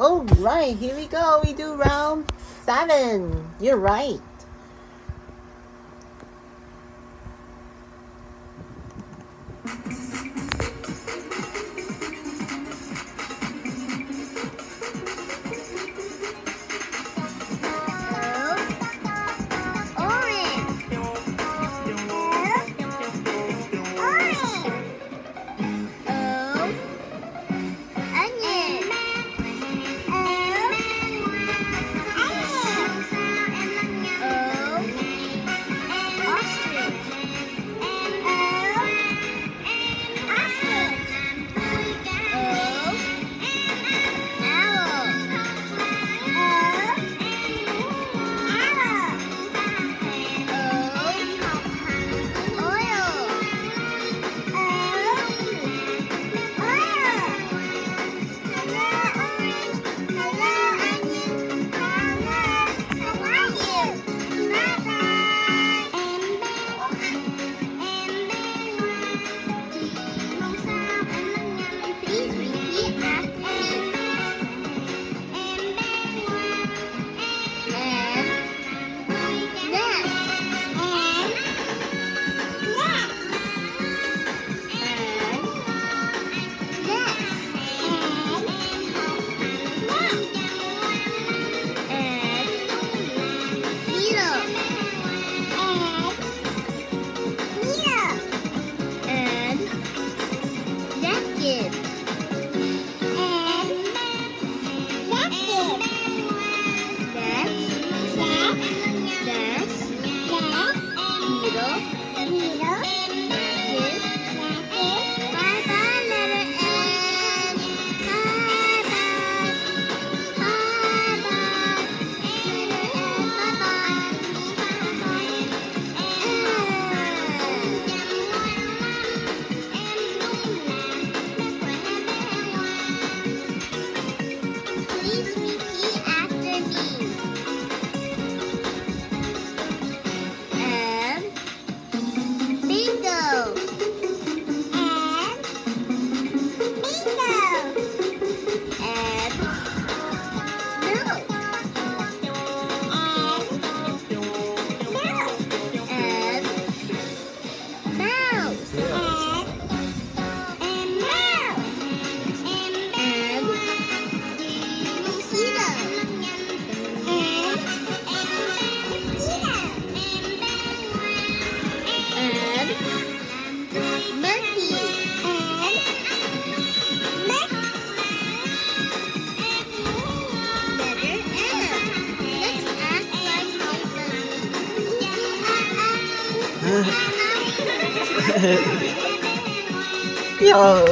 All right, here we go. We do round seven. You're right. 야.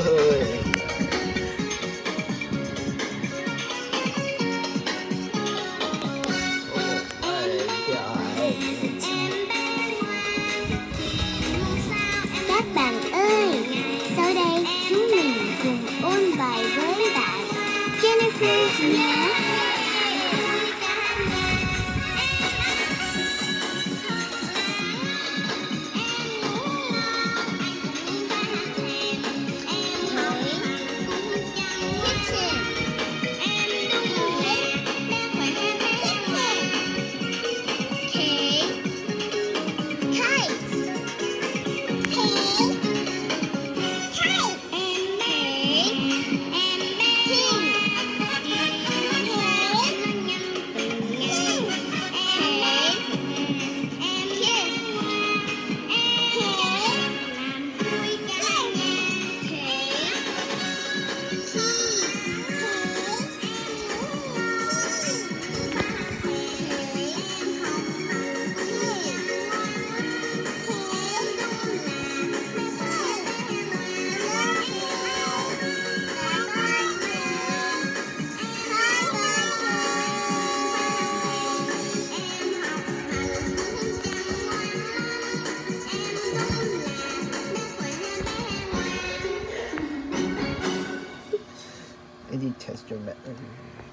Mr. Miller.